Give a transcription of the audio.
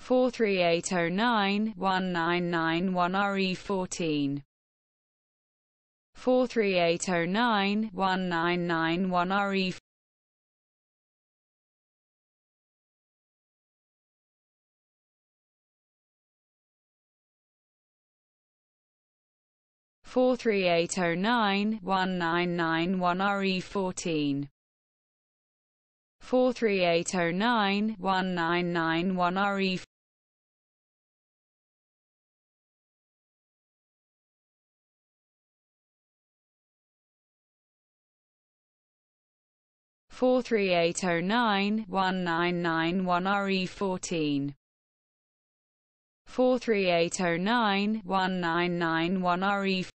43809 1991 RE14 43809 1991 RE four three eight oh nine one nine nine one RE fourteen. four three eight oh nine one nine nine one RE 43809-1991RE14. 43809-1991RE